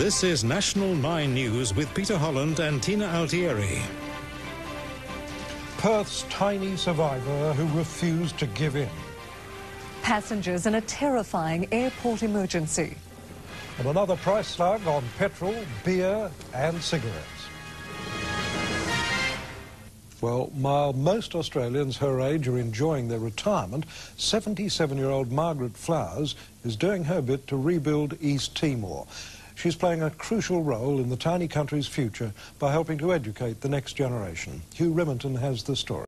This is National 9 News with Peter Holland and Tina Altieri. Perth's tiny survivor who refused to give in. Passengers in a terrifying airport emergency. And another price slug on petrol, beer and cigarettes. Well, while most Australians her age are enjoying their retirement, 77-year-old Margaret Flowers is doing her bit to rebuild East Timor. She's playing a crucial role in the tiny country's future by helping to educate the next generation. Hugh Riminton has the story.